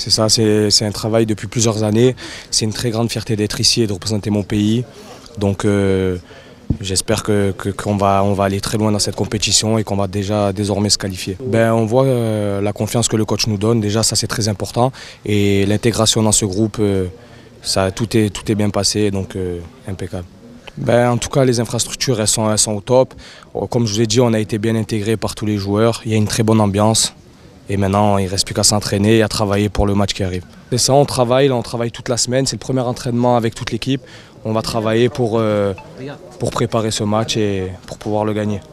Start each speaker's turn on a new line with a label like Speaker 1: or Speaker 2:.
Speaker 1: C'est ça, c'est un travail depuis plusieurs années. C'est une très grande fierté d'être ici et de représenter mon pays. Donc euh, j'espère qu'on que, va, on va aller très loin dans cette compétition et qu'on va déjà désormais se qualifier. Ben, on voit euh, la confiance que le coach nous donne, déjà ça c'est très important. Et l'intégration dans ce groupe, euh, ça, tout, est, bien passé, donc impeccable. Ben, en tout cas, les infrastructures elles sont, elles sont au top. Comme je vous ai dit, on a été bien intégré par tous les joueurs. Il y a une très bonne ambiance. Et maintenant, il ne reste plus qu'à s'entraîner et à travailler pour le match qui arrive. C'est ça, on travaille, on travaille toute la semaine. C'est le premier entraînement avec toute l'équipe. On va travailler pour, euh, pour préparer ce match et pour pouvoir le gagner.